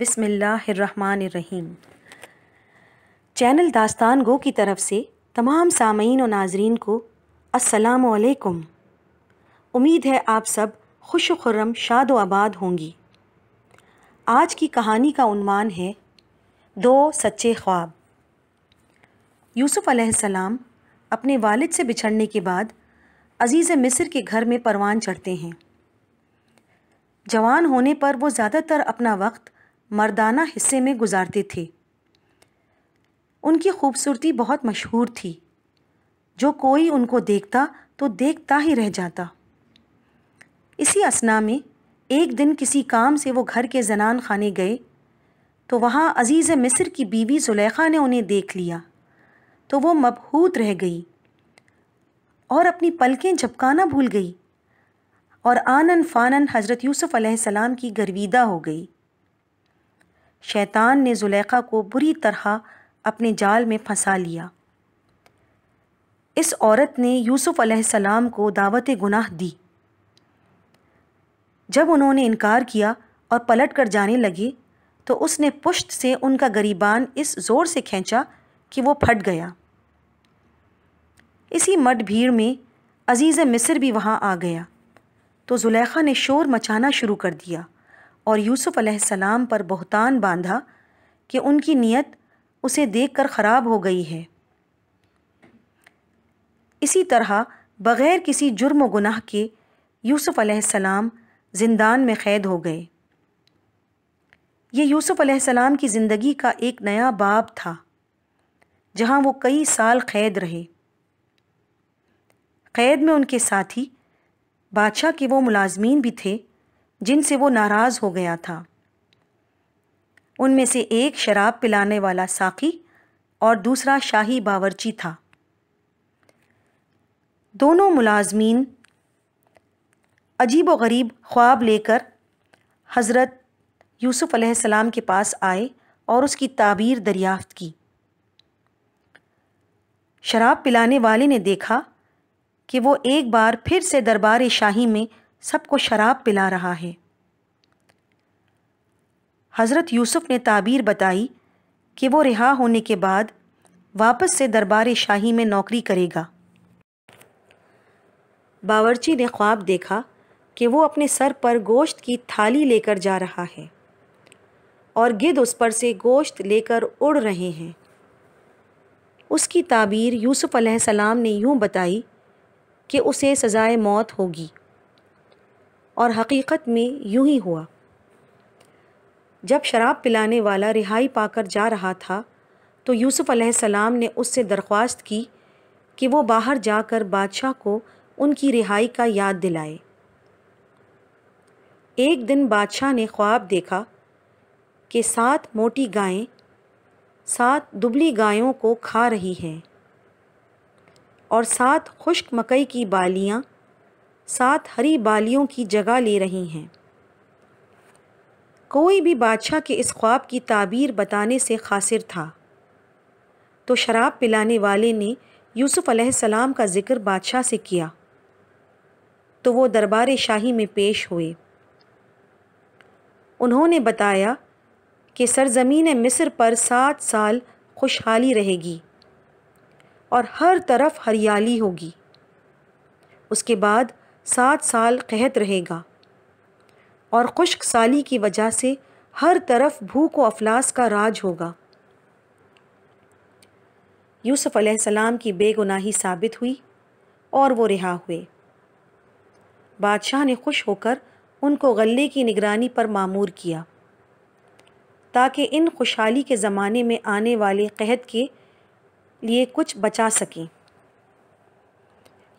بسم اللہ الرحمن الرحیم۔ چینل داستان گو کی طرف سے تمام سامعین و ناظرین کو السلام علیکم۔ امید ہے آپ سب خوش و خرم، شاد و آباد ہوں گی۔ آج کی کہانی کا عنوان ہے دو سچے خواب۔ یوسف علیہ السلام اپنے والد سے بچھڑنے کے بعد عزیز مصر کے گھر میں پروان چڑھتے ہیں۔ جوان ہونے پر وہ زیادہ تر اپنا وقت مردانہ حصے میں گزارتے تھے۔ ان کی خوبصورتی بہت مشہور تھی۔ جو کوئی ان کو دیکھتا تو دیکھتا ہی رہ جاتا۔ اسی اسنا میں ایک دن کسی کام سے وہ گھر کے زنان خانے گئے تو وہاں عزیز مصر کی بیوی زلیخا نے انہیں دیکھ لیا۔ تو وہ مبہوت رہ گئی اور اپنی پلکیں جھپکانا بھول گئی اور آنن فانن حضرت یوسف علیہ السلام کی گرویدہ ہو گئی۔ شیطان نے زلیخا کو بری طرح اپنے جال میں پھنسا لیا۔ اس عورت نے یوسف علیہ السلام کو دعوت گناہ دی۔ جب انہوں نے انکار کیا اور پلٹ کر جانے لگے، تو اس نے پشت سے ان کا گریبان اس زور سے کھینچا کہ وہ پھٹ گیا۔ اسی مٹ بھیڑ میں عزیز مصر بھی وہاں آ گیا۔ تو زلیخا نے شور مچانا شروع کر دیا۔ اور یوسف علیہ السلام پر بہتان باندھا کہ ان کی نیت اسے دیکھ کر خراب ہو گئی ہے۔ اسی طرح بغیر کسی جرم و گناہ کے یوسف علیہ السلام زندان میں قید ہو گئے۔ یہ یوسف علیہ السلام کی زندگی کا ایک نیا باب تھا، جہاں وہ کئی سال قید رہے۔ قید میں ان کے ساتھی بادشاہ کے وہ ملازمین بھی تھے جن سے وہ ناراض ہو گیا تھا۔ ان میں سے ایک شراب پلانے والا ساقی اور دوسرا شاہی باورچی تھا۔ دونوں ملازمین عجیب و غریب خواب لے کر حضرت یوسف علیہ السلام کے پاس آئے اور اس کی تعبیر دریافت کی۔ شراب پلانے والے نے دیکھا کہ وہ ایک بار پھر سے دربار شاہی میں سب کو شراب پلا رہا ہے۔ حضرت یوسف نے تعبیر بتائی کہ وہ رہا ہونے کے بعد واپس سے دربار شاہی میں نوکری کرے گا۔ باورچی نے خواب دیکھا کہ وہ اپنے سر پر گوشت کی تھالی لے کر جا رہا ہے اور گد اس پر سے گوشت لے کر اڑ رہے ہیں۔ اس کی تعبیر یوسف علیہ السلام نے یوں بتائی کہ اسے سزائے موت ہوگی۔ اور حقیقت میں یوں ہی ہوا۔ جب شراب پلانے والا رہائی پا کر جا رہا تھا، تو یوسف علیہ السلام نے اس سے درخواست کی کہ وہ باہر جا کر بادشاہ کو ان کی رہائی کا یاد دلائے۔ ایک دن بادشاہ نے خواب دیکھا کہ سات موٹی گائیں سات دبلی گایوں کو کھا رہی ہیں اور سات خشک مکئی کی بالیاں سات ہری بالیوں کی جگہ لے رہی ہیں۔ کوئی بھی بادشاہ کے اس خواب کی تعبیر بتانے سے قاصر تھا۔ تو شراب پلانے والے نے یوسف علیہ السلام کا ذکر بادشاہ سے کیا۔ تو وہ دربار شاہی میں پیش ہوئے۔ انہوں نے بتایا کہ سرزمین مصر پر سات سال خوشحالی رہے گی اور ہر طرف ہریالی ہوگی۔ اس کے بعد سات سال قحط رہے گا۔ اور خشک سالی کی وجہ سے ہر طرف بھوک و افلاس کا راج ہوگا۔ یوسف علیہ السلام کی بے گناہی ثابت ہوئی اور وہ رہا ہوئے۔ بادشاہ نے خوش ہو کر ان کو غلے کی نگرانی پر معمور کیا۔ تاکہ ان خوشحالی کے زمانے میں آنے والے قحط کے لیے کچھ بچا سکیں۔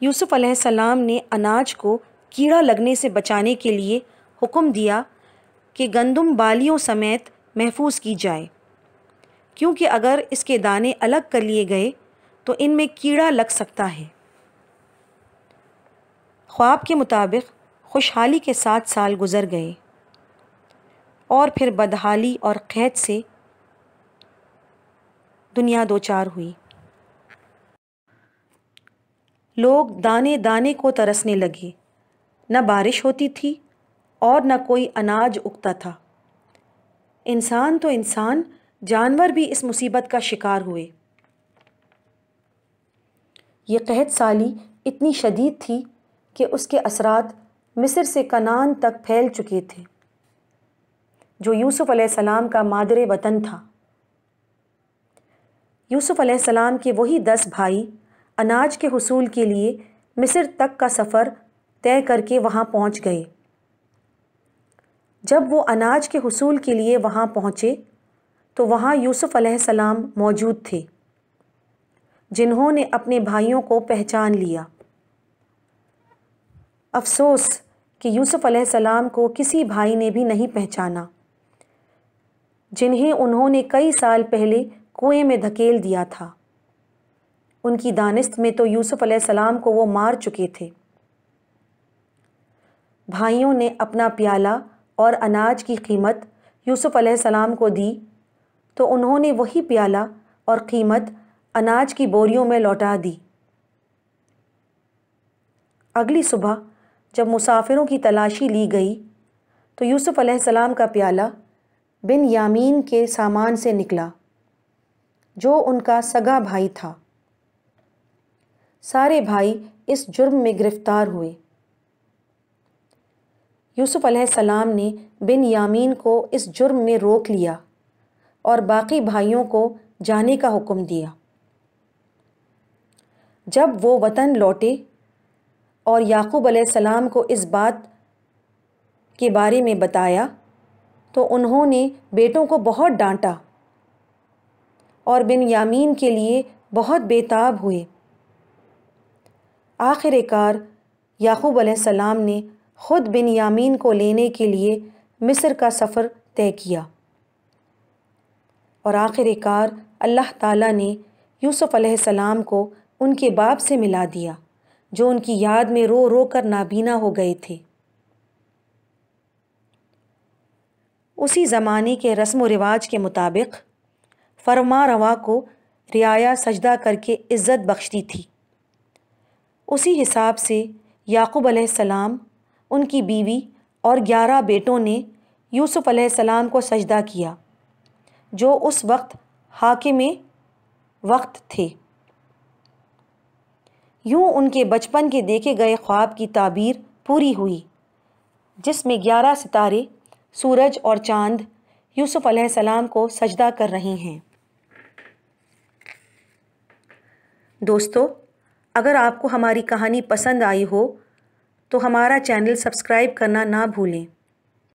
یوسف علیہ السلام نے اناج کو کیڑا لگنے سے بچانے کے لیے حکم دیا کہ گندم بالیوں سمیت محفوظ کی جائے۔ کیونکہ اگر اس کے دانے الگ کر لیے گئے، تو ان میں کیڑا لگ سکتا ہے۔ خواب کے مطابق، خوشحالی کے سات سال گزر گئے۔ اور پھر بدحالی اور قید سے دنیا دو چار ہوئی۔ لوگ دانے دانے کو ترسنے لگے۔ نہ بارش ہوتی تھی اور نہ کوئی اناج اگتا تھا۔ انسان تو انسان، جانور بھی اس مصیبت کا شکار ہوئے۔ یہ قحط سالی اتنی شدید تھی کہ اس کے اثرات مصر سے کنان تک پھیل چکے تھے۔ جو یوسف علیہ السلام کا مادر وطن تھا۔ یوسف علیہ السلام کے وہی دس بھائی اناج کے حصول کے لیے مصر تک کا سفر طے کر کے وہاں پہنچ گئے۔ جب وہ اناج کے حصول کے لیے وہاں پہنچے، تو وہاں یوسف علیہ السلام موجود تھے، جنہوں نے اپنے بھائیوں کو پہچان لیا۔ افسوس کہ یوسف علیہ السلام کو کسی بھائی نے بھی نہیں پہچانا، جنہیں انہوں نے کئی سال پہلے کنویں میں دھکیل دیا تھا۔ ان کی دانست میں تو یوسف علیہ السلام کو وہ مار چکے تھے۔ بھائیوں نے اپنا پیالہ اور اناج کی قیمت یوسف علیہ السلام کو دی، تو انہوں نے وہی پیالہ اور قیمت اناج کی بوریوں میں لوٹا دی۔ اگلی صبح جب مسافروں کی تلاشی لی گئی، تو یوسف علیہ السلام کا پیالہ بن یامین کے سامان سے نکلا، جو ان کا سگا بھائی تھا۔ سارے بھائی اس جرم میں گرفتار ہوئے۔ یوسف علیہ السلام نے بن یامین کو اس جرم میں روک لیا اور باقی بھائیوں کو جانے کا حکم دیا۔ جب وہ وطن لوٹے اور یعقوب علیہ السلام کو اس بات کے بارے میں بتایا تو انہوں نے بیٹوں کو بہت ڈانٹا اور بن یامین کے لیے بہت بےتاب ہوئے۔ آخر کار یعقوب علیہ السلام نے خود بن یامین کو لینے کے لیے مصر کا سفر طے کیا۔ اور آخر کار اللہ تعالیٰ نے یوسف علیہ السلام کو ان کے باپ سے ملا دیا، جو ان کی یاد میں رو رو کر نابینا ہو گئے تھے۔ اسی زمانے کے رسم و رواج کے مطابق فرما روا کو رعایا سجدہ کر کے عزت بخشتی تھی۔ اسی حساب سے یعقوب علیہ السلام، ان کی بیوی اور گیارہ بیٹوں نے یوسف علیہ السلام کو سجدہ کیا، جو اس وقت حاکم وقت تھے۔ یوں ان کے بچپن کے دیکھے گئے خواب کی تعبیر پوری ہوئی، جس میں گیارہ ستارے، سورج اور چاند یوسف علیہ السلام کو سجدہ کر رہے ہیں۔ دوستو اگر آپ کو ہماری کہانی پسند آئی ہو، تو ہمارا چینل سبسکرائب کرنا نہ بھولیں۔